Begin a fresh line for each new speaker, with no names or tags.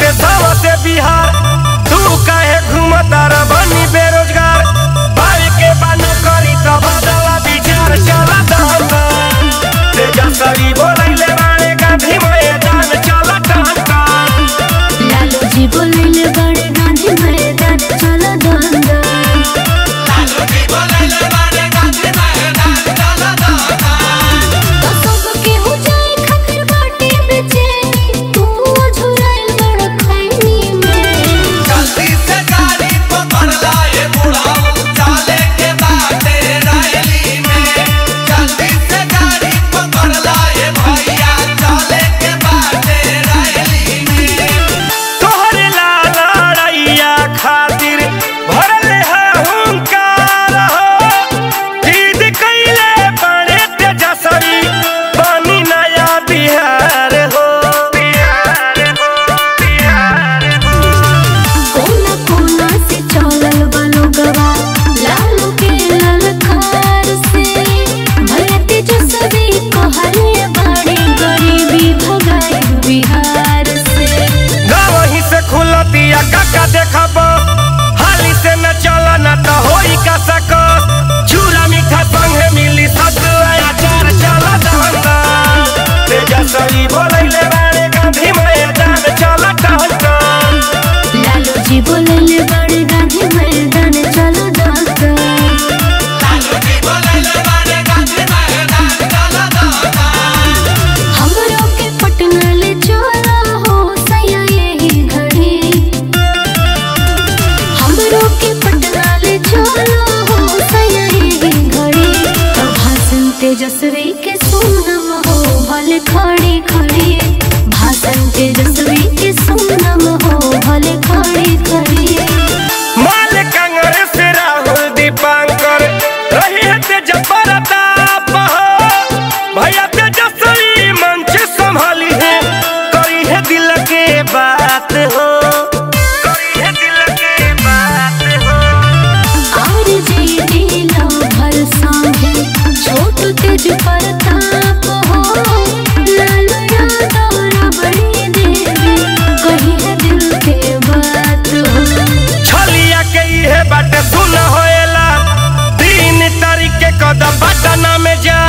बाटे बिहार।
तू काहे घूमता तेजस्वी
के सुनम हो, भल खड़ी खड़ी। भाषण के तेजस्वी के सुनम हो, भल खड़ी खड़ी।
माल कांग्रेस राहुल दीपांकर, रही है तेज परताप दूल्हा होएला। तीन तारीख के कदम बटना में
जा।